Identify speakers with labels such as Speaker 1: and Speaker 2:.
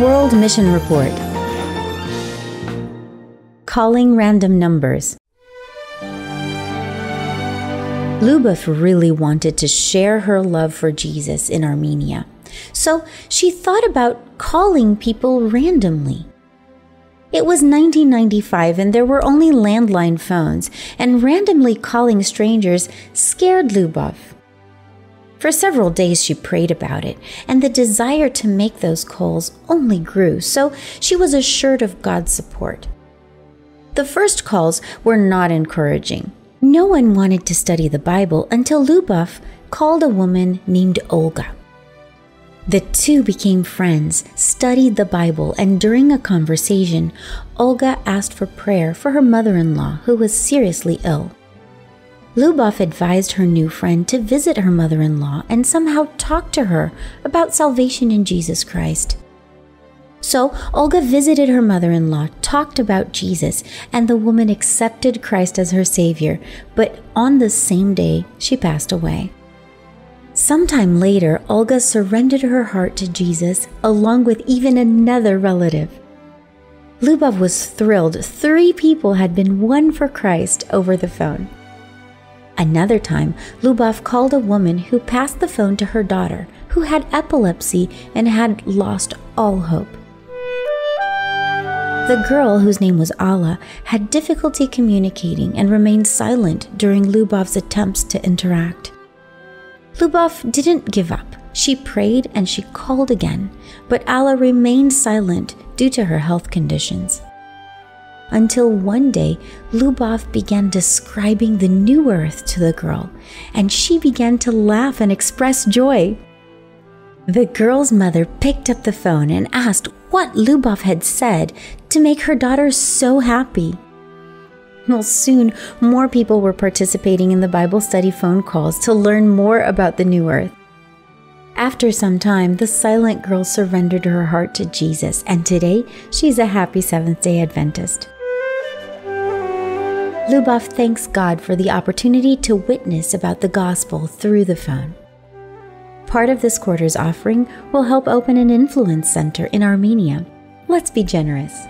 Speaker 1: World Mission Report Calling Random Numbers Lubov really wanted to share her love for Jesus in Armenia, so she thought about calling people randomly. It was 1995 and there were only landline phones, and randomly calling strangers scared Lubov. For several days, she prayed about it, and the desire to make those calls only grew, so she was assured of God's support. The first calls were not encouraging. No one wanted to study the Bible until Lubov called a woman named Olga. The two became friends, studied the Bible, and during a conversation, Olga asked for prayer for her mother in law who was seriously ill. Lubov advised her new friend to visit her mother in law and somehow talk to her about salvation in Jesus Christ. So, Olga visited her mother in law, talked about Jesus, and the woman accepted Christ as her Savior, but on the same day, she passed away. Sometime later, Olga surrendered her heart to Jesus along with even another relative. Lubov was thrilled three people had been won for Christ over the phone. Another time, Lubov called a woman who passed the phone to her daughter, who had epilepsy and had lost all hope. The girl, whose name was Alla, had difficulty communicating and remained silent during Lubov's attempts to interact. Lubov didn't give up. She prayed and she called again, but Alla remained silent due to her health conditions until one day Lubov began describing the new earth to the girl, and she began to laugh and express joy. The girl's mother picked up the phone and asked what Lubov had said to make her daughter so happy. Well, soon more people were participating in the Bible study phone calls to learn more about the new earth. After some time, the silent girl surrendered her heart to Jesus, and today she's a happy Seventh day Adventist. Lubov thanks God for the opportunity to witness about the gospel through the phone. Part of this quarter's offering will help open an influence center in Armenia. Let's be generous.